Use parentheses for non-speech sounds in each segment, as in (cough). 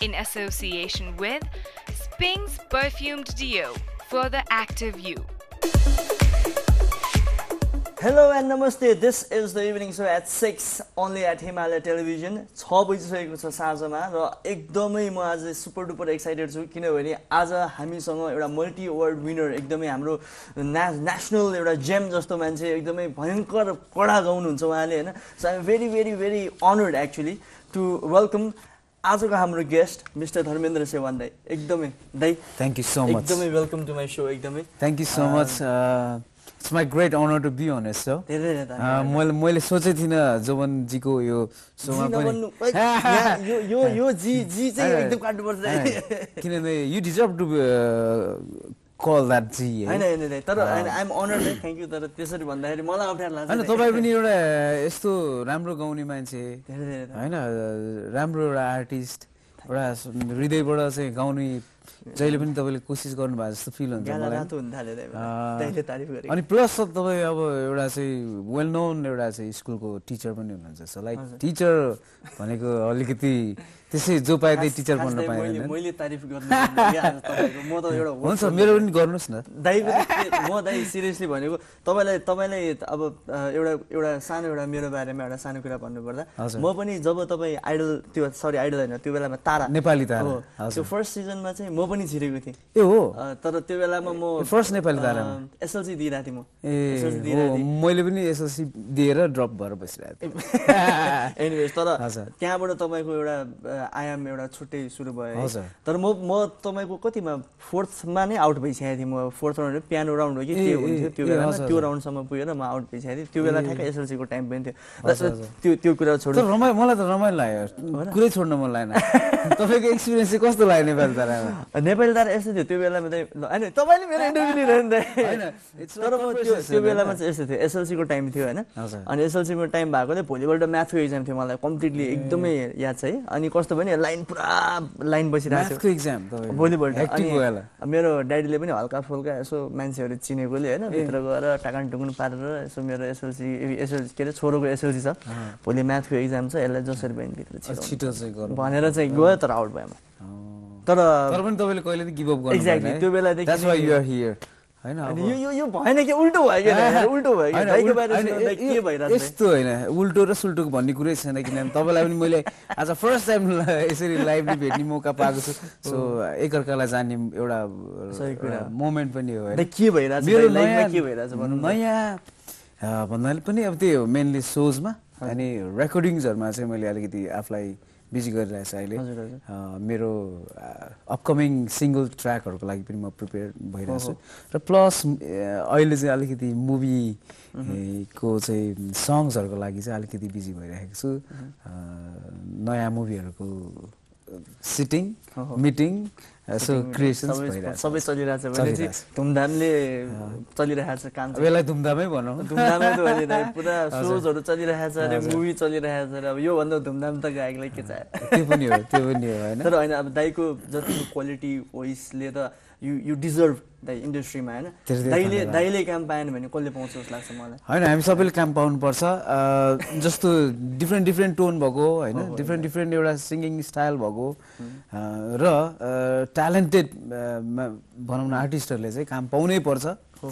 in association with Sping's Perfumed Deo for the active you. Hello and नमस्ते this is the evening show at six only at Himalaya television छ बजिसकेको छ साँझमा र एकदमै म आज सुपर डुपर एक्साइटेड छु किनभने आज हामीसँग एउटा मल्टी वर्ल्ड विनर एकदमै हाम्रो ना नेसनल एउटा जेम जस्तो मान्छे एकदमै भयङ्कर कडा गाउनुहुन्छ उहाँले होइन? So I'm very very very honoured actually to welcome आजको हाम्रो गेस्ट मिस्टर धर्मेन्द्र सेवान दाई एकदमै दाई थ्याङ्क यू सो मच एकदमै वेलकम टु माई सो एकदमै। Thank you so much it's my great honour to be honest मैले मैले सोचेको थिइनँ जोबनजीको यो सोमा। पनि। किनभने you deserve to call that ji होइन होइन होइन, तर होइन आइएम अनर थ्याङ्क यू तर त्यसरी भन्दाखेरि मलाई अप्ठ्यारो लाग्छ। होइन तपाईँ पनि एउटा यस्तो राम्रो गाउने मान्छे। होइन राम्रो एउटा आर्टिस्ट एउटा हृदयबाट चाहिँ गाउने जहिले पनि तपाईँले कोसिस गर्नुभएको जस्तो फिल हुन्छ अनि प्लस तपाईँ अब एउटा चाहिँ वेल नोन एउटा चाहिँ स्कुलको टिचर पनि हुनुहुन्छ। सो लाइक टिचर भनेको अलिकति त्यसै जो पाए त्यही टिचर बन्न पाएन मैले तारिफ गर्नु म त एउटा हुन्छ मेरो पनि गर्नुहोस् न। दाइ म दाइ सिरियसली भनेको तपाईँलाई तपाईँलाई अब एउटा एउटा सानो एउटा मेरो बारेमा एउटा सानो कुरा भन्नुपर्दा। म पनि जब तपाईँ आइडल त्यो सरी आइडल होइन त्यो बेलामा तारा। नेपाली तारा। त्यो फर्स्ट सिजनमा चाहिँ म पनि छिरेको थिएँ। ए हो? तर त्यो बेलामा म फर्स्ट नेपाली तारामा? एसएलसी दिइरहेको थिएँ म। ए मैले पनि एसएलसी दिएर ड्रप भएर बसिरहेको थिएँ। (laughs) एनिवेज तर। त्यहाँबाट तपाईँको एउटा आयाम एउटा छुट्टै सुरु भयो। तर म म तपाईँको कतिमा फोर्थमा नै आउट भइसकेको थिएँ। म फोर्थ राउन्ड पियानो राउन्ड हो कि ए, हुन्थ्यो। त्यो हजुर, त्यो। राउन्डसम्म पुगेर म आउट भइसकेको थिएँ। त्यो बेला ठ्याक्कै एसएलसीको टाइम पनि थियो। त्यो त्यो कुरा छोड्नु रमाइलो मलाई त रमाइलो लाग्यो। कुरै छोड्न मन लागेन। तपाईँको एक्सपिरियन्स चाहिँ कस्तो लाग्यो नेपाली तारामा? नेपाली तारा यस्तो थियो। त्यो बेलामा चाहिँ होइन तपाईँले मेरो इन्टरभ्यू लिइरहनु it's तर म त्यो त्यो? बेलामा चाहिँ यस्तो थियो। एसएलसीको टाइम थियो होइन। अनि एसएलसीको टाइम भएकोले भोलिपल्ट म्याथको इक्जाम थियो मलाई। कम्प्लिटली एकदमै याद छ है। अनि कस्तो भने लाइन पुरा लाइन बसिरहेको थियो। इक्जाम भोलिपल्ट। अनि भयो मेरो ड्याडीले पनि हल्का फुल्का यसो मान्छेहरू चिनेकोले होइन भित्र गएर टाकान टुकुन पारेर यसो मेरो एसएलसी एसएलसी के अरे छोरोको एसएलसी छ। भोलि म्याथको इक्जाम छ यसलाई जसरी पनि भित्र। छिटो भनेर चाहिँ गयो तर आउट भयो म। तर तर पनि तपाईँले कहिले Exactly, त्यो बेलादेखि (laughs) यस्तो होइन उल्टो र सुल्टोको भन्ने कुरै छैन किनभने तपाईँलाई पनि मैले आज फर्स्ट टाइम (laughs) यसरी लाइभली भेट्ने मौका पाएको छु। सो एकअर्कालाई जान्ने एउटा। मोमेन्ट पनि हो के भइरहेको नयाँ भन्नाले पनि अब त्यो मेनली सोजमा अनि रेकर्डिङ्सहरूमा चाहिँ मैले अलिकति आफूलाई बिजी गरिरहेको छु अहिले मेरो अपकमिङ सिङ्गल ट्र्याकहरूको लागि पनि म प्रिपेयर भइरहेको छु र प्लस अहिले चाहिँ अलिकति मुभी को चाहिँ सङ्ग्सहरूको लागि चाहिँ अलिकति बिजी भइरहेको छु। नयाँ मुभीहरूको सिटिङ मिटिङ यसो क्रिएसन्स सबै भइरहेको छ। सबै चलिरहेको छ भने चलिरहेको चाहिँ धुमधामले छ काम यसलाई धुमधामै भनौँ। धुमधामै त अहिले पुरा (laughs) सोजहरू चलिरहेको छ अरे मुभी चलिरहेको छ अरे अब योभन्दा धुमधाम त गायकलाई के चाहियो? त्यो पनि हो त्यो पनि हो होइन। (laughs) तर होइन अब दाइको जति क्वालिटी भोइसले त यु यु डिजर्भ दाइ इन्डस्ट्रीमा होइन? दाइले। दाइले काम पाएन भने कसले पाउँछ जस्तो लाग्छ मलाई? होइन हामी सबैले काम पाउनुपर्छ। जस्तो डिफ्रेन्ट डिफ्रेन्ट टोन भएको होइन? डिफ्रेन्ट डिफ्रेन्ट एउटा सिङ्गिङ स्टाइल भएको। र ट्यालेन्टेड भनौँ न आर्टिस्टहरूले चाहिँ काम पाउनै पर्छ। (clears throat)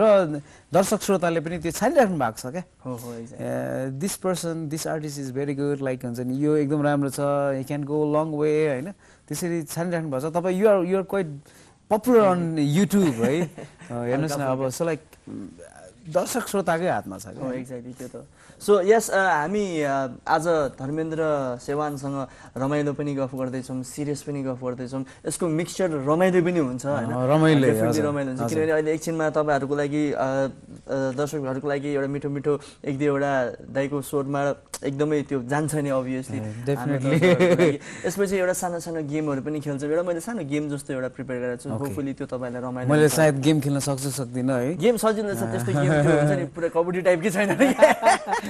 र दर्शक श्रोताले पनि त्यो छानिराख्नु भएको छ क्या. This person this artist is very good like हुन्छ नि यो एकदम राम्रो छ you can go long way होइन? त्यसरी छानिराख्नु भएको छ। तपाईँ you're you're quite popular on YouTube है? (laughs) हेर्नुहोस् न अब सो लाइक दर्शक श्रोताकै हातमा छ एक्ज्याक्टली त्यो त सो यस हामी आज धर्मेन्द्र सेवानसँग रमाइलो पनि गफ गर्दैछौँ सिरियस पनि गफ गर्दैछौँ। यसको मिक्सचर रमाइलो पनि हुन्छ होइन? रमाइलो, रमाइलो हुन्छ। किनभने अहिले एकछिनमा तपाईँहरूको लागि दर्शकहरूको लागि एउटा मिठो मिठो एक दुईवटा दाइको स्वरमा एकदमै त्यो जान्छ नि अभियसली. (laughs) यसपछि एउटा सानो सानो गेमहरू पनि खेल्छौँ। एउटा मैले सानो गेम जस्तो एउटा प्रिपेयर गरेको छु। होपफुली त्यो तपाईँलाई रमाइलो मैले। सायद गेम खेल्न सक्छु सक्दिनँ है। गेम सजिलो छ त्यस्तो गेम हुन्छ नि पुरा कबड्डी टाइपकै छैन। (laughs)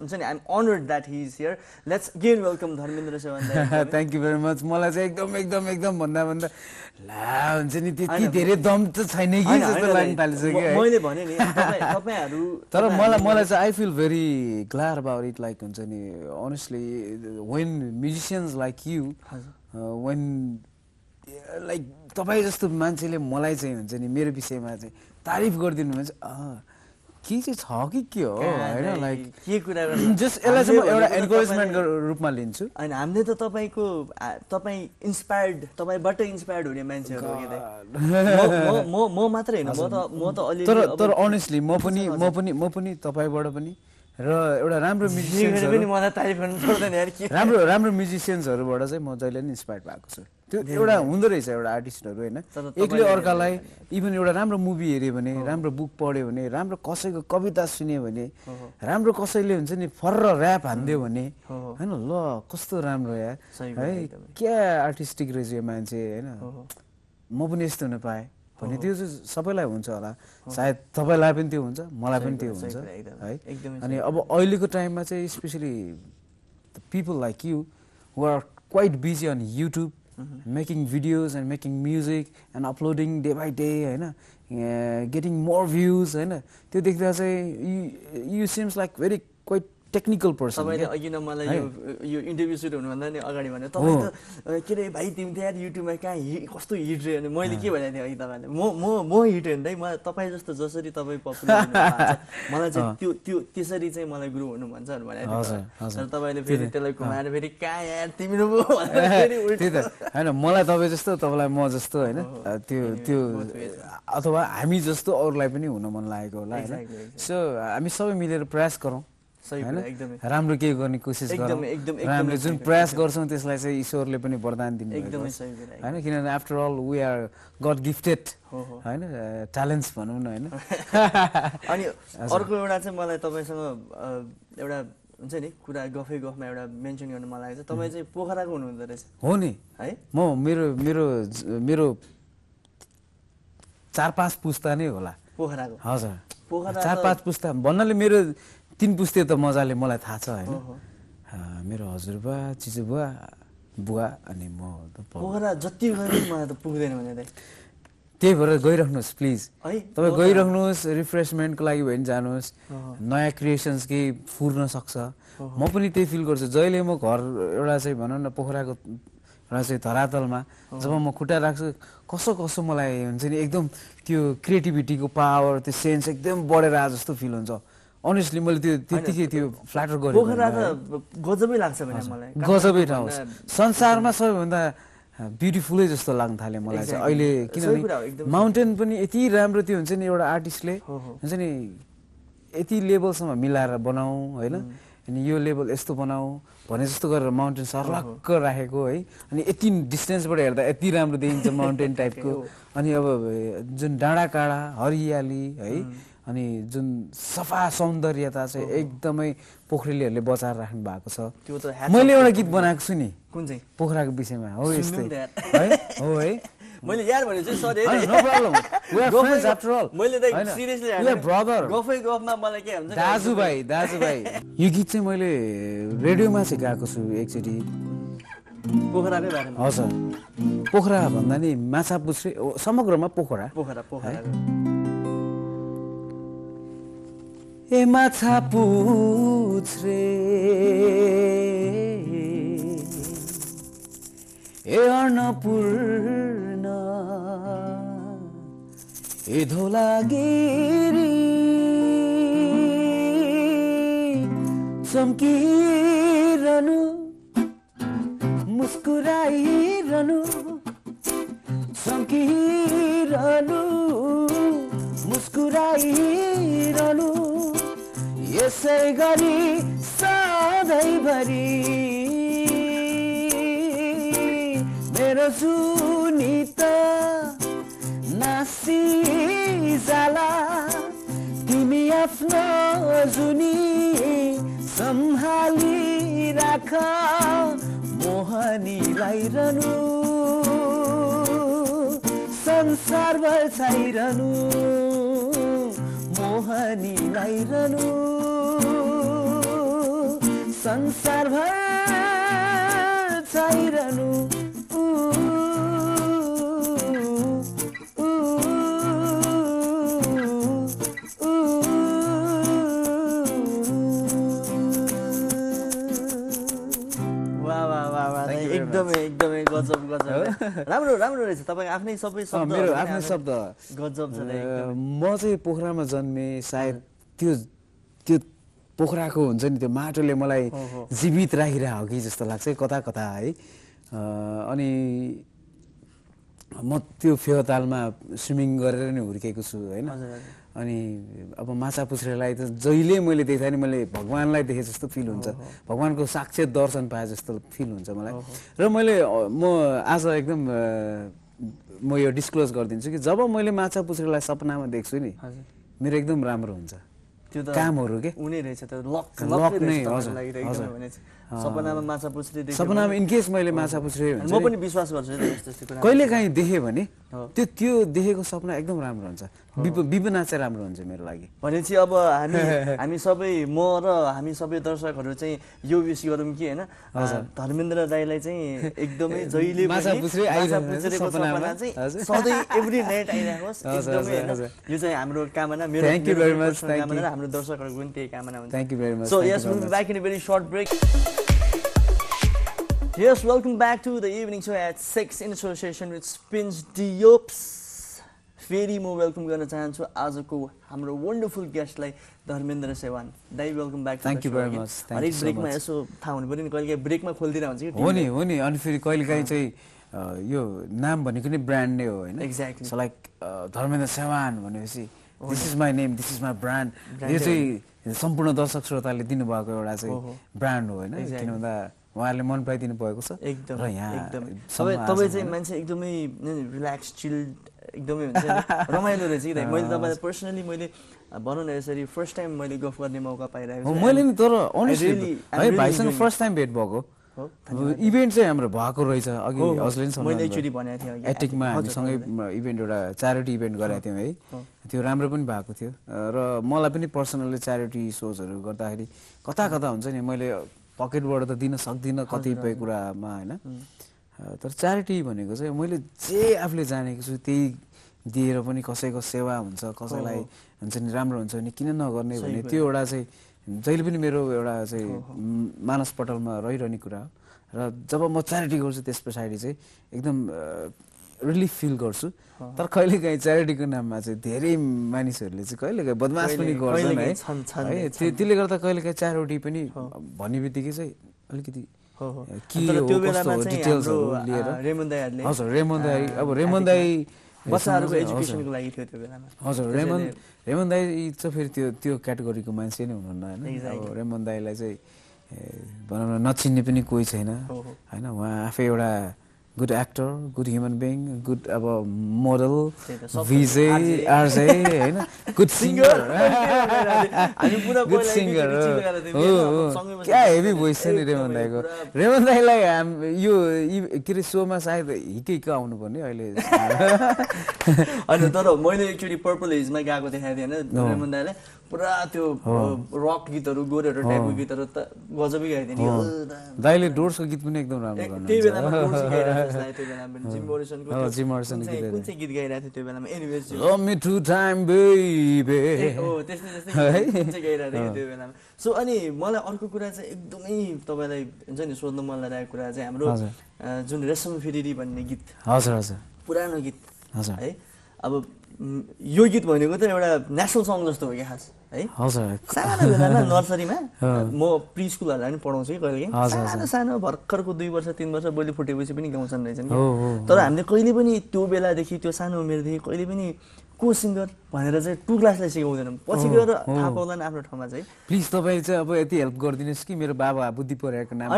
हुन्छ नि I'm honoured that he is here let's again welcome Dharmendra Sewan thank you very much मलाई चाहिँ एकदम एकदम एकदम भन्दा भन्दा ला हुन्छ नि त्यति धेरै दम त छैन कि जस्तो लाग्न थालिसक्यो मैले भने नि तपाईँ- (laughs) तपाईँहरू तर मलाई मलाई (laughs) चाहिँ I feel very glad about it like हुन्छ नि honestly when musicians like you when like तपाईँ जस्तो मान्छेले मलाई चाहिँ हुन्छ नि मेरो विषयमा चाहिँ तारिफ गरिदिनु भने चाहिँ के चाहिँ छ कि के हो? होइन लाइक के कुरा? जस्ट (clears throat) यसलाई चाहिँ म एउटा भनेको त एन्करेजमेन्ट तपाईँले- रूपमा लिन्छु। होइन हामीले त तपाईँको तपाईँ इन्सपायर्ड तपाईँबाट इन्सपायर्ड हुने मान्छेहरू। म- म मात्रै होइन म त (laughs) म त अलिअलि तर तर अनेस्टली म पनि म पनि म पनि तपाईँबाट पनि र एउटा राम्रो (laughs) के राम्रो राम्रो म्युजिसियन्सहरूबाट चाहिँ म जहिले पनि इन्सपायर्ड भएको छु। त्यो एउटा हुँदो रहेछ एउटा आर्टिस्टहरू होइन? एकले अर्कालाई इभन एउटा राम्रो मुभी हेऱ्यो भने राम्रो बुक पढ्यो भने राम्रो कसैको कविता सुन्यो भने राम्रो कसैले हुन्छ नि फर्र ऱ्याप हानिदियो भने। होइन? ल कस्तो राम्रो सही है। क्या आर्टिस्टिक रहेछ यो मान्छे होइन? म पनि यस्तो हुन पाएँ। भने त्यो चाहिँ सबैलाई हुन्छ होला। सायद तपाईँलाई पनि त्यो हुन्छ मलाई पनि त्यो हुन्छ है? अनि अब अहिलेको टाइममा चाहिँ especially people like you are quite busy on YouTube making videos and making music and uploading day by day होइन गेटिङ मोर भ्युज होइन त्यो देख्दा चाहिँ you seems like very quite technical person तपाईँले अघि नै मलाई यो इन्टरभ्यू सुरु हुनुभन्दा नि अगाडि भने तपाईँ त के अरे भाइ तिमी त यार युट्युबमा कहाँ हि कस्तो हिट रह्यो भने मैले के भनेको थिएँ अघि तपाईँले म म म हिट होइन म तपाईँ जस्तो जसरी तपाईँ पपुलर मलाई चाहिँ त्यो त्यो त्यसरी चाहिँ मलाई गुरु हुनु भन्छ भनेको थिएँ तपाईँले फेरि त्यसलाई घुमाएर फेरि कहाँ यार (laughs) उल्टो त्यही त। होइन मलाई तपाईँ जस्तो तपाईँलाई म जस्तो होइन? त्यो त्यो अथवा हामी जस्तो अरूलाई पनि हुन मन लागेको होला होइन. सो हामी सबै मिलेर प्रयास गरौँ। होइन? राम्रो केही गर्ने कोसिस गरौँ। हामीले जुन प्रयास गर्छौँ त्यसलाई चाहिँ ईश्वरले पनि वरदान कुरा, होइन? किनभने after all we are God gifted. होइन? ट्यालेन्ट्स भनौँ न होइन? (laughs) अनि अर्को एउटा चाहिँ मलाई तपाईँसँग एउटा हुन्छ नि कुरा गफै गफमा एउटा मेन्सन गर्नु मलाई लाग्छ। तपाईँ चाहिँ पोखराको हुनुहुँदो रहेछ। हो नि। है? म मेरो मेरो मेरो चार पाँच पुस्ता नै होला। पोखराको? हजुर। पोखरा चार पाँच पुस्ता भन्नाले मेरो तिन पुस्ते त मजाले मलाई थाहा छ होइन? मेरो हजुरबा चिजुबुवा बुवा अनि म जति मलाई त पुग्दैन भने त्यही भएर गइराख्नुहोस् प्लिज। है तपाईँ गइराख्नुहोस् रिफ्रेसमेन्टको लागि भयो भने जानुहोस्। नयाँ क्रिएसन्स केही फुर्न सक्छ। म पनि त्यही फिल गर्छु। जहिले म घर एउटा चाहिँ भनौँ न पोखराको एउटा चाहिँ धरातलमा जब म खुट्टा राख्छु कसो कसो मलाई हुन्छ नि एकदम त्यो क्रिएटिभिटीको पावर त्यो सेन्स एकदम बढेर आए जस्तो फिल हुन्छ। अनेस्टली मैले त्यो त्यतिकै त्यो फ्ल्याटर गरेँ पोखरा त गजबै लाग्छ भने मलाई। गजबै ठाउँ। संसारमा सबैभन्दा ब्युटिफुलै जस्तो लाग्न थाल्यो मलाई चाहिँ. अहिले किनभने माउन्टेन पनि यति राम्रो त्यो हुन्छ नि एउटा आर्टिस्टले। हुन्छ नि यति लेभलसम्म मिलाएर बनाऊ होइन? अनि यो लेभल यस्तो बनाऊ भने जस्तो गरेर माउन्टेन सर्लक्क राखेको है? अनि यति डिस्टेन्सबाट हेर्दा यति राम्रो देखिन्छ माउन्टेन टाइपको (laughs) अनि अब जुन डाँडा काँडा हरियाली है। अनि जुन सफा सौन्दर्यता चाहिँ एकदमै पोखरेलीहरूले बचाएर राख्नु भएको छ। मैले एउटा गीत बनाएको छु नि। कुन चाहिँ? पोखराको विषयमा हो यस्तै। है? हो है? (laughs) मैले यार भने चाहिँ सरी. मैले त सिरियसली. गफै गफमा मलाई के दाजुभाइ दाजुभाइ। (laughs) यो गीत चाहिँ मैले रेडियोमा चाहिँ गाएको छु एकचोटि। पोखराकै बारेमा। हजुर। पोखरा भन्दा नि माछा पुछ्रे समग्रमा पोखरा। पोखरा पोखरा। ए माछा पुछ्रे। ए अन्नपूर्ण। ए धोलागिरी चम्किरहनु। मुस्कुराइरहनु। चम्किरहनु। मुस्कुराइरहनु। यसै गरी सधैँभरि मेरो जुनी त नासी जाला तिमी आफ्नो जुनी सम्हाली राख मोहनीलाई रहनु संसारभर छाइरहनु मोहनीलाई रहनु संसारभर चाहिरहनु। एकदमै एकदमै गजब गजब। राम्रो राम्रो रहेछ। तपाईँ आफ्नै सबै शब्द मेरो आफ्नै शब्द। गजब छ म चाहिँ पोखरामा जन्मेँ सायद त्यो त्यो पोखराको हुन्छ नि त्यो माटोले मलाई जीवित राखिरहेको कि जस्तो लाग्छ कता कता है। अनि म त्यो फेवातालमा स्विमिङ गरेर नै हुर्केको छु होइन। अनि अब माछा पुछ्रेलाई त जहिले मैले देख्दा नि मैले भगवान्लाई देखे जस्तो फिल हुन्छ। भगवान्को साक्षात दर्शन पाए जस्तो फिल हुन्छ मलाई। र मैले म आज एकदम म यो डिस्क्लोज गरिदिन्छु कि जब मैले माछा पुछ्रेलाई सपनामा देख्छु नि। मेरो एकदम राम्रो हुन्छ। त्यो त कामहरू के? उनी रहेछ त। लक लक नै, हजुर, सपनामा माछा पुछ्री सपनामा इनकेस मैले माछा पुछ्रे म पनि विश्वास गर्छु कहिले काहीँ देखेँ भने। त्यो त्यो देखेको सपना एकदम राम्रो हुन्छ। विप विपना चाहिँ राम्रो हुन्छ मेरो लागि। भनेपछि अब हामी (laughs) हामी सबै म र हामी सबै दर्शकहरू चाहिँ यो विस गरौँ कि होइन? धर्मेन्द्र दाईलाई चाहिँ एकदमै (laughs) जहिले। सपना चाहिँ। सधैँ (laughs) एभ्री नाइट एकदमै यो चाहिँ हाम्रो कामना मेरो हाम्रो दर्शकहरूको पनि त्यही कामना हुन्छ। You yes, very Yes, welcome back to the evening show at 6 in association with Spins Diops. फेरि म वेलकम गर्न चाहन्छु आजको हाम्रो वन्डरफुल गेस्टलाई धर्मेन्द्र सेवान दाई welcome back Thank you very much. Thank हरेक you so ब्रेकमा. यसो थाहा हुनु पऱ्यो नि ब्रेकमा खोलिदिएर हुन्छ कि हो नि हो नि अनि फेरि कहिलेकाहीँ चाहिँ यो नाम भनेको नै ब्रान्ड नै हो होइन Exactly. So like Dharmendra Sewan भनेपछि this is my name this is my brand Brand यो चाहिँ सम्पूर्ण दर्शक श्रोताले दिनुभएको एउटा चाहिँ। ब्रान्ड हो होइन. किन भन्दा उहाँहरूले मन पराइदिनु भएको छ एकदम यहाँ एकदमै तपाईँ चाहिँ। मान्छे एकदमै रिल्याक्स चिल एकदमै हुन्छ रमाइलो रहेछ कि (laughs) मैले तपाईँलाई पर्सनली मैले भनौँ न यसरी फर्स्ट टाइम मैले गफ गर्ने मौका पाइरहेको छु मैले नि तर है भाइसँग फर्स्ट टाइम भेट भएको इभेन्ट चाहिँ हाम्रो भएको रहेछ अघि। हजुरले। भनेको थिएँ। एटिकमा हामीसँगै इभेन्ट एउटा च्यारिटी इभेन्ट गरेका थियौँ है हो। त्यो राम्रो पनि भएको थियो र मलाई पनि पर्सनल्ली च्यारिटी सोजहरू गर्दाखेरि कता कता हुन्छ नि मैले पकेटबाट त दिन सक्दिनँ कतिपय कुरामा होइन? तर च्यारिटी भनेको चाहिँ मैले जे आफूले जानेको छु त्यही दिएर पनि कसैको सेवा हुन्छ कसैलाई हुन्छ नि राम्रो हुन्छ भने किन नगर्ने सही भने कुरा। त्यो एउटा चाहिँ जहिले पनि मेरो एउटा चाहिँ म, मानस पटलमा रहिरहने कुरा हो। र जब म च्यारिटी गर्छु त्यस पछाडि चाहिँ एकदम रिलिफ फिल गर्छु। तर कहिलेकाहीँ च्यारिटीको नाममा चाहिँ धेरै मानिसहरूले चाहिँ कहिलेकाहीँ बदमास पनि गर्छन् है। त्यसले गर्दा कहिलेकाहीँ च्यारिटी पनि भन्ने बित्तिकै चाहिँ अलिकति हजुर रेमन दाई अब रेमन दाई बच्चाहरूको हजुर। एजुकेसनको लागि थियो त्यो बेलामा? हजुर त्यसैले- रेमन रेमन दाई चाहिँ फेरि त्यो त्यो क्याटेगोरीको मान्छे नै हुनुहुन्न होइन. अब रेमन दाईलाई चाहिँ भनौँ न नचिन्ने पनि कोही छैन। होइन उहाँ आफै एउटा good actor good human being good अब मोडल RJ, आरजे। होइन? Good (laughs) singer. गुड (laughs) सिङ्गर हो क्या हेभी भोइस छ नि रेमन दाईको रेमन दाईलाई हाम यो के अरे सोमा सायद हिकैको आउनुपर्ने अहिले? (laughs) होइन तर मैले एकचोटि पर्पल हिजमा गएको देखाएको थिएँ होइन? रेमन दाईलाई पुरा त्यो रक गीतहरू गोरेहरू टाइपको गीतहरू त गजबै नि। हो। दाईले डोर्सको गीत पनि एकदम राम्रो त्यही बेलामा त्यो बेलामा। जिम मोरिसनको जिम चाहिँ- गीतहरू। कुन चाहिँ गीत गाइरहेको थियो त्यो बेलामा? Anyways Love me two time baby हो त्यस्तै त्यस्तै चाहिँ गाइरहेको थियो त्यो बेलामा? सो अनि मलाई अर्को कुरा चाहिँ एकदमै तपाईँलाई हुन्छ नि सोध्नु मन लागेको कुरा चाहिँ हाम्रो जुन रेशम फेरि भन्ने गीत। हजुर हजुर। पुरानो गीत हजुर। है? अब म, यो गीत भनेको त एउटा नेसनल सङ जस्तो हो क्या खास है? सानो बेलामा नर्सरीमा। (laughs) म प्रि स्कुलहरूलाई पनि पढाउँछु कि कहिले सानो सानो भर्खरको दुई वर्ष तिन वर्ष बोली फुटेपछि पनि गाउँछन् रहेछन् तर हामीले कहिले पनि त्यो बेलादेखि त्यो सानो उमेरदेखि कहिले पनि को सिङ्गर भनेर चाहिँ टु क्लासलाई सिकाउँदैनौँ। पछि गएर थाहा पाउँदैन आफ्नो ठाउँमा चाहिँ। प्लिज तपाईँ चाहिँ अब यति हेल्प गरिदिनुहोस् कि मेरो बाबा बुद्धि परेको नाम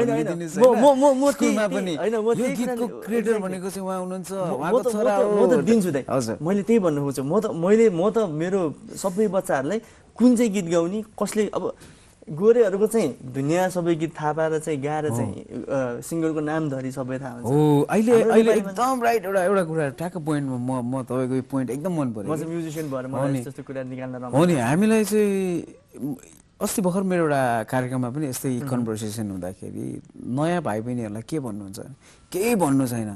क्रिएटर। भनेको चाहिँ उहाँ हुनुहुन्छ। म- त- दिन्छु दाइ हजुर। मैले त्यही भन्नु खोज्छु। म त मैले म त मेरो सबै बच्चाहरूलाई कुन चाहिँ गीत गाउने कसले अब गोरेहरूको चाहिँ दुनियाँ सबै गीत थाहा पाएर चाहिँ गाएर चाहिँ सिङ्गरको नाम धरी सबै थाहा हुन्छ। हो अहिले अहिले एकदम राइट एउटा एउटा कुरा ठ्याक्क पोइन्टमा म म तपाईँको यो पोइन्ट एकदम मन म पऱ्यो चाहिँ म्युजिसियन भएर मलाई नि। यस्तो यस्तो कुरा निकाल्न हो नि हामीलाई चाहिँ अस्ति भर्खर मेरो एउटा कार्यक्रममा पनि यस्तै कन्भर्सेसन हुँदाखेरि नयाँ भाइ बहिनीहरूलाई के भन्नुहुन्छ भने, केही भन्नु छैन।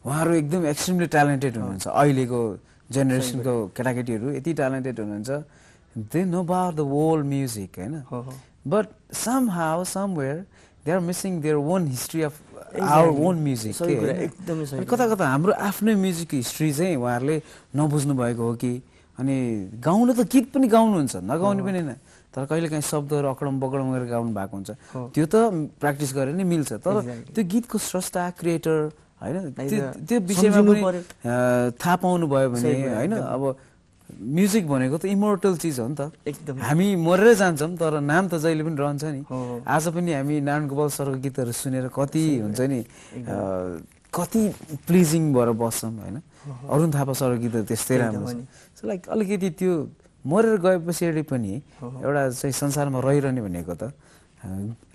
उहाँहरू एकदम एक्सट्रिमली ट्यालेन्टेड हुनुहुन्छ। अहिलेको जेनेरेसनको केटाकेटीहरू यति ट्यालेन्टेड हुनुहुन्छ। They bar the world music होइन हो, हो। But somehow somewhere they are missing their own history of our own music एकदमै कता कता हाम्रो आफ्नै म्युजिक हिस्ट्री चाहिँ उहाँहरूले नबुझ्नु भएको हो कि? अनि गाउनु त गीत पनि गाउनुहुन्छ नगाउने पनि होइन। तर कहिले काहीँ शब्दहरू अकडम बकडम गरेर गाउनु भएको हुन्छ। हो। त्यो त प्र्याक्टिस गरेर नै मिल्छ। तर. त्यो गीतको स्रष्टा क्रिएटर होइन त्यो the- विषयमा पनि थाहा पाउनु भयो भने होइन। अब म्युजिक भनेको त इमोर्टल चिज हो नि त। एकदम। हामी मरेर जान्छौँ तर नाम त जहिले पनि रहन्छ नि। आज पनि हामी नारायण गोपाल सरको गीतहरू सुनेर कति हुन्छ नि कति प्लिजिङ भएर बस्छौँ होइन? अरुण थापा सरको गीतहरू त्यस्तै राम्रो। छ। सो लाइक अलिकति त्यो मरेर गएपछि पनि एउटा चाहिँ संसारमा रहिरहने भनेको त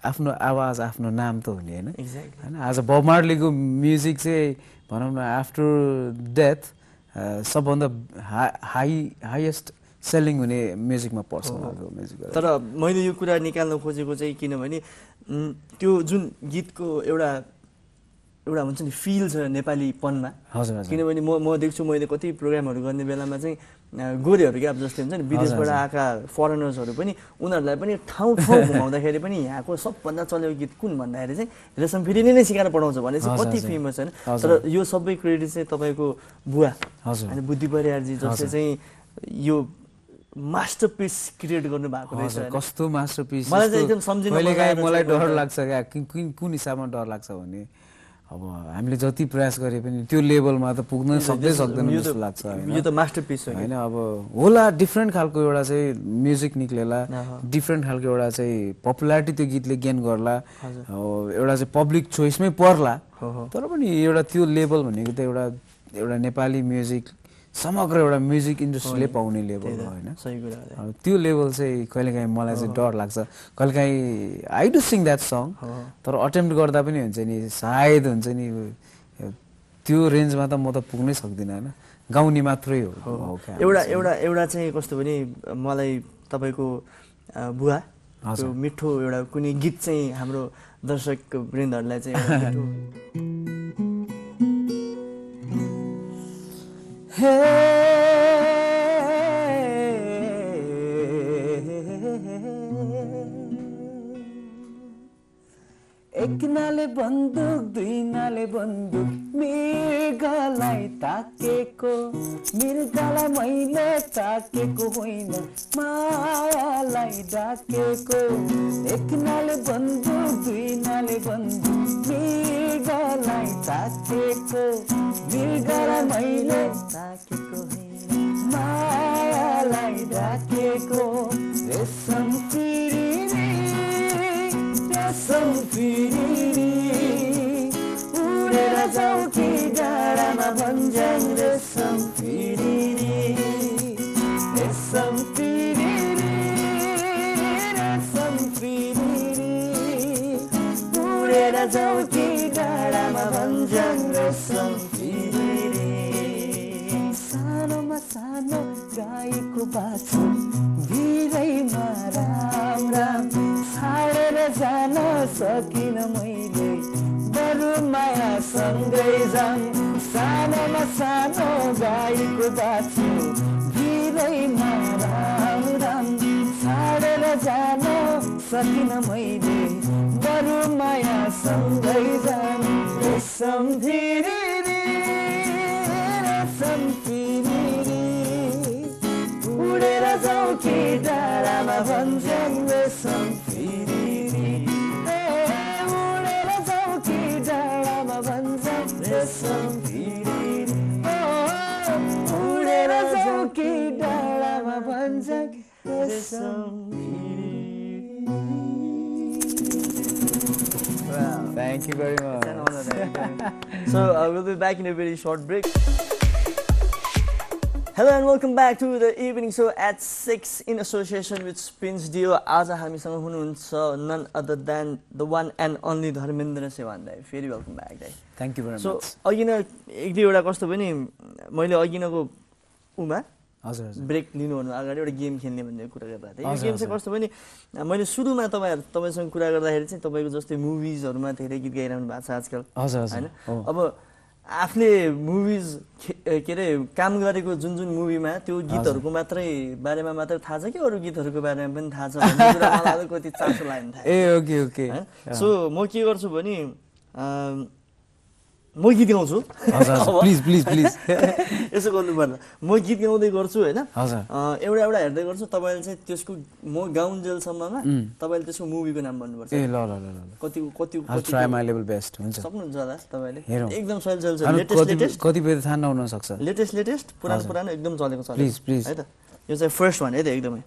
आफ्नो आवाज आफ्नो नाम त हुने होइन? होइन आज बब मार्लीको म्युजिक चाहिँ भनौँ न आफ्टर डेथ सबभन्दा हाई हाइएस्ट सेलिङ हुने म्युजिकमा पर्छ उहाँको म्युजिक तर मैले यो कुरा निकाल्न खोजेको चाहिँ किनभने त्यो जुन गीतको एउटा एउटा हुन्छ नि फिल छ नेपालीपनमा हजुर। किनभने म म देख्छु मैले कति प्रोग्रामहरू गर्ने बेलामा चाहिँ गोरेहरू क्या अब जस्तै हुन्छ नि विदेशबाट आएका फरेनर्सहरू पनि उनीहरूलाई पनि ठाउँ ठाउँ घुमाउँदाखेरि पनि यहाँको सबभन्दा चलेको गीत कुन भन्दाखेरि चाहिँ रेशम फेरि नै सिकाएर पढाउँछ भने चाहिँ कति। फेमस होइन। तर यो सबै क्रेडिट चाहिँ तपाईँको बुवा अनि बुद्धि परियारजी जसले। चाहिँ यो मास्टर पिस क्रिएट गर्नु भएको रहेछ होइन। कस्तो मास्टर पिस मलाई चाहिँ एकदम सम्झिन मलाई डर लाग्छ क्या कुन हिसाबमा डर लाग्छ भने अब हामीले जति प्रयास गरे पनि त्यो लेभलमा त पुग्न सक्दै सक्दैन जस्तो लाग्छ होइन अब होला डिफ्रेन्ट खालको एउटा चाहिँ म्युजिक निक्लेला। डिफ्रेन्ट खालको एउटा चाहिँ पपुलारिटी त्यो गीतले गेन गर्ला एउटा चाहिँ पब्लिक चोइसमै पर्ला। तर पनि एउटा त्यो लेभल भनेको त एउटा एउटा नेपाली म्युजिक समग्र एउटा म्युजिक इन्डस्ट्रीले पाउने लेभल हो होइन। त्यो लेभल चाहिँ कहिलेकाहीँ मलाई चाहिँ डर लाग्छ। कहिलेकाहीँ I do sing that song. तर अटेम्प्ट गर्दा पनि हुन्छ नि सायद हुन्छ नि त्यो रेन्जमा त म त पुग्नै सक्दिनँ होइन। गाउने मात्रै हो। एउटा एउटा एउटा चाहिँ कस्तो भने मलाई तपाईँको बुवा मिठो एउटा कुनै गीत चाहिँ हाम्रो दर्शक वृन्दहरूलाई चाहिँ (laughs) एक नाले बन्दुक दुई नाले बन्दुक मृगलाई ताकेको मृगलाई मैले ताकेको होइन मायालाई डाकेको एक नाले बन्दुक दुई नाले बन्दुक मृगलाई ताकेको मृगलाई मैले ताकेको मायालाई डाकेको रेशम रेशम तिरिरी उडेर जाऊ कि डाँडामा भन्छन् रेशम तिरिरी रेशम रेशम तिरिरी उडेर जाऊ कि तिरिरी सानोमा सानो गाईको बाछो भिरैमा राम राम छाडेर जान सकिन मैले बरु माया सँगै जाम सानोमा सानो गाईको बाछो भिरैमा राम राम छाडेर जान सकिन मैले बरु माया सँगै जाम रेशम तिरिरी उडेर जाऊ कि डाँडामा भन्छन् so uh, we'll be back in a very short break. Hello and welcome back to the evening show at 6 in association with Spins Dio. आज हामीसँग हुनुहुन्छ none other than the one and only Dharmendra Sewan दाई फेरि welcome back दाई Thank you very so. अघि न एक दुईवटा कस्तो पनि मैले अघि नको उमा हजुर ब्रेक लिनुभन्दा अगाडि एउटा गेम खेल्ने भन्ने कुरा गरिरहेको थिएँ यो गेम चाहिँ कस्तो भने मैले सुरुमा तपाईँहरू तपाईँसँग कुरा गर्दाखेरि चाहिँ तपाईँको जस्तै मुभिजहरूमा धेरै गीत गाइरहनु भएको छ आजकल। होइन। अब आफूले मुभिज के अरे काम गरेको जुन जुन मुभीमा त्यो गीतहरूको मात्रै बारेमा मात्रै थाहा छ कि अरू गीतहरूको बारेमा पनि थाहा छ अलिकति चासो लाग्यो (laughs) ए ओके ओके। सो म के गर्छु भने म गीत गाउँछु। (laughs) Please please please. (laughs) यसो गर्नु पर्ला म गीत गाउँदै गर्छु होइन। एउटा एउटा हेर्दै गर्छु। तपाईँले चाहिँ त्यसको म गाउन्जेलसम्ममा तपाईँले त्यसको मुभीको नाम भन्नुपर्छ। ए ल ल ल कति कति ट्राई माई लेभल बेस्ट हुन्छ। सक्नुहुन्छ होला तपाईँले। एकदम सहिले चल्छ अनि लेटेस्ट लेटेस्ट कतिपय थाहा नहुन सक्छ लेटेस्ट लेटेस्ट पुरानो पुरानो एकदम चलेको छ Please, please. है त? यो चाहिँ फर्स्ट वान है त एकदमै।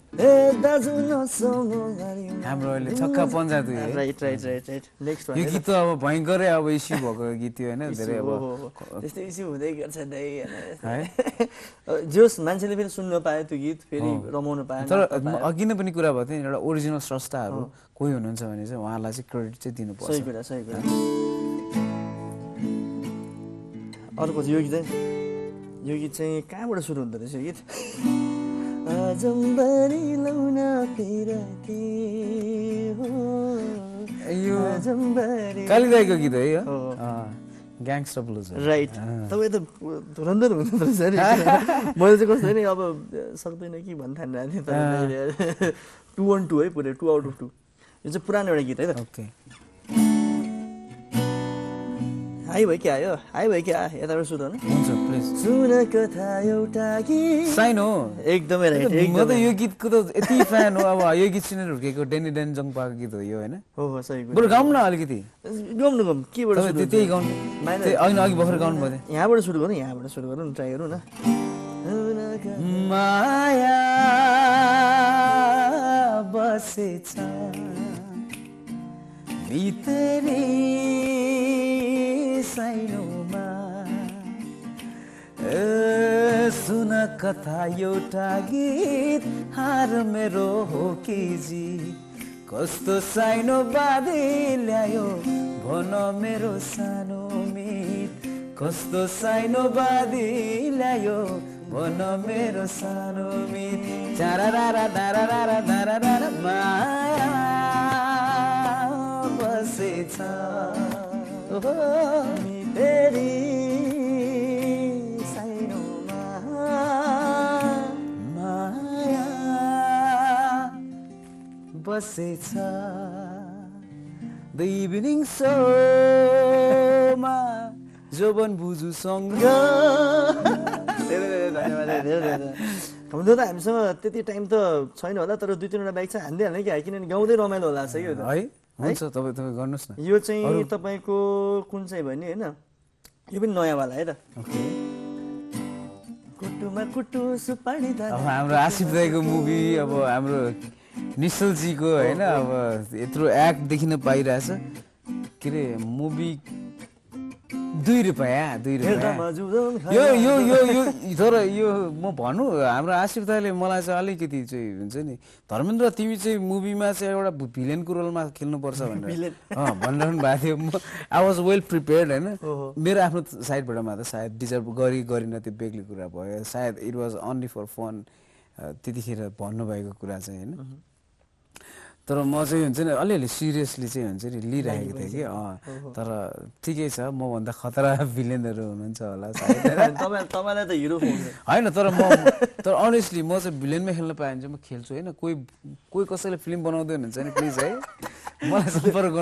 हाम्रो अहिले Chhakka Panja right right right right next यो गीत त। अब भयङ्करै अब इस्यु भएको गीत थियो होइन धेरै अब त्यस्तै इस्यु हुँदै गर्छ (laughs) जोस् मान्छेले फेरि सुन्न पायो त्यो गीत फेरि रमाउनु पायो तर। अघि नै पनि कुरा भएको थियो नि, एउटा ओरिजिनल स्रष्टाहरू कोही हुनुहुन्छ भने चाहिँ उहाँलाई चाहिँ क्रेडिट चाहिँ सही दिनुपर्छ कुरा सही कुरा। अर्को यो गीत है। यो गीत चाहिँ कहाँबाट सुरु हुँदो रहेछ यो गीत? अजम्बरी लौन पिरती हो। यो कालिदाईको गीत है यो। ग्याङ्स्टर ब्लुज राइट तपाईँ त धुरन्धर हुनुहुँदो रहेछ नि। (laughs) मैले चाहिँ कस्तो नि अब सक्दैन कि भन्नु थालिरहेको थिएँ टु वान टू है पुरै टु आउट अफ टू यो चाहिँ पुरानो एउटा गीत है त। ओके हाई भयो क्या आयो। हाई भयो क्या यताबाट होइन हुन्छ प्लिज सुन कथा एउटा गीत। साइन हो एकदमै राइट म त यो गीतको त यति फ्यान हो अब यो गीत सुनेर हुर्केको डेनी डेन जङ्पाको गीत हो यो होइन? हो हो सही बरु गाउँ न अलिकति। गाउँ केबाट तपाईँ सुरु त्यो- त्यही। त्यही होइन अघि भर्खर गाउनु भयो यहाँबाट सुरु गरौँ यहाँबाट सुरु गरौँ न ट्राई गरौँ न। माया बसेछ। भित्री साइनोमा। ए, सुन कथा एउटा गीत हार मेरो हो कि जी कस्तो साइनो बाधे ल्यायो भन मेरो सानो मित। कस्तो साइनो बाधे ल्यायो भन मेरो सानो मित। चारारारा दारारारा दारारारा माया बसेछ। फेरि साइनोमा माया बसेछ। द इभिनिङ सोमा जोबन बुजुसँग हुन त हामीसँग त्यति टाइम त छैन होला तर दुई तिनवटा बाइक चाहिँ हान्दै हाल्ने क्या किनभने गाउँदै रमाइलो होला छ कि है? हुन्छ तपाईँ तपाईँ गर्नुहोस् न। यो चाहिँ तपाईँको कुन चाहिँ भने होइन? यो पनि नयाँवाला है त? ओके। कुटुमा कुटु सुपारी अब दाना हाम्रो आसिफ दाईको मुभी अब हाम्रो निश्चलजीको होइन? अब यत्रो एक्ट देखिन पाइरहेछ। के अरे मुभी दुई रुपियाँ दुई रुपियाँ। यो यो यो यो तर यो म भनौँ हाम्रो आसिफ दाईले मलाई चाहिँ अलिकति चाहिँ हुन्छ नि धर्मेन्द्र तिमी चाहिँ मुभीमा चाहिँ एउटा भिलेनको रोलमा खेल्नुपर्छ भनेर। भनिरहनु भएको थियो। म आई वाज वेल प्रिपेयर्ड होइन? मेरो आफ्नो साइडबाट मात्र सायद डिजर्भ गरी गरिन त्यो बेग्ली कुरा भयो। सायद it was only for fun त्यतिखेर भन्नुभएको कुरा चाहिँ होइन? तर म चाहिँ हुन्छ नि अलिअलि सिरियसली चाहिँ हुन्छ नि लिइरहेको थिएँ कि तर ठिकै छ मभन्दा खतरा (laughs) भिलेनहरू हुनुहुन्छ होला (laughs) तपाईँलाई त हिरो होइन तर म (laughs) तर अनेस्टली म चाहिँ भिलेनमै खेल्न पाएँ भने चाहिँ म खेल्छु होइन? कोही कोही कसैले फिल्म बनाउँदै हुनुहुन्छ नि प्लिज है। मलाई (laughs) सम्पर्क।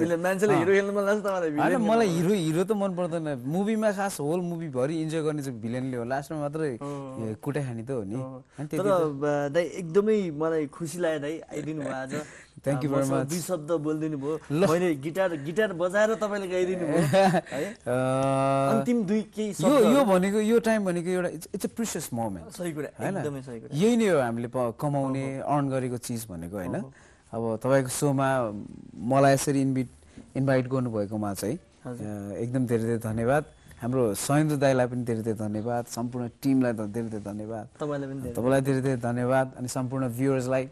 भिलेन मान्छेले हिरो खेल्नु मन लाग्छ तपाईँलाई मलाई हिरो हिरो त मन पर्दैन। मुभीमा खास होल मुभीभरि इन्जोय गर्ने चाहिँ भिलेनले हो। लास्टमा मात्रै कुटाइ खाने त हो नि। तर दाइ एकदमै मलाई खुसी लाग्यो दाइ आइदिनु भयो आज। You very मसँग muच। दुई शब्द बोलिदिनु भयो। मैले गिटार गिटार बजाएर तपाईँले गाइदिनु भयो (laughs) है। अन्तिम दुई केही यो यो भनेको यो टाइम भनेको एउटा इट्स अ प्रिसियस मोमेन्ट सही कुरा होइन? एकदमै सही कुरा। यही नै हो हामीले कमाउने अर्न गरेको चिज भनेको होइन? अब तपाईँको सोमा मलाई यसरी इन्भिट इन्भाइट गर्नुभएकोमा चाहिँ एकदम धेरै धेरै धन्यवाद। हाम्रो सहेन्द्र दाईलाई पनि धेरै धेरै धन्यवाद। सम्पूर्ण टिमलाई धेरै धेरै धन्यवाद। तपाईँलाई पनि धेरै तपाईँलाई धेरै धेरै धन्यवाद। अनि सम्पूर्ण भ्युवर्सलाई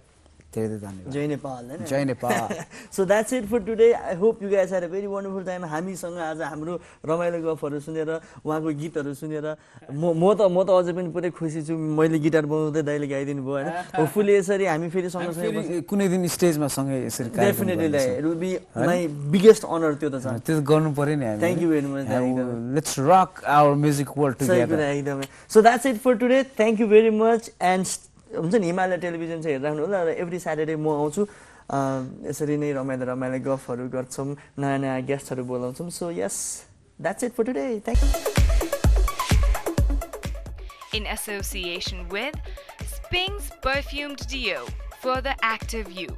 धेरै धन्यवाद जय नेपाल होइन? जय Nepal so that's it for today I hope you guys are a very wonderful time हामीसँग आज हाम्रो रमाइलो गफहरू सुनेर उहाँको गीतहरू सुनेर म म त म त अझै पनि पुरै खुसी छु। मैले गिटार बनाउँदै दाइले गाइदिनु भयो होइन। होपफुली यसरी हामी फेरि सँगसँगै कुनै दिन स्टेजमा सँगै यसरी डेफिनेटली गर्नेछौँ। It will be my biggest honour त्यो त छ। त्यो गर्नु पऱ्यो नि very much, thank you. Let's rock our music world together एकदमै। So that's it for today thank you very much and हुन्छ नि हिमालय टेलिभिजन चाहिँ हेरिराख्नु होला र एभ्री स्याटरडे म आउँछु यसरी नै रमाइलो रमाइलो गफहरू गर्छौँ नयाँ नयाँ गेस्टहरू बोलाउँछौँ। So yes that's it for today thank In association with Spings Perfumed Deo for the active you.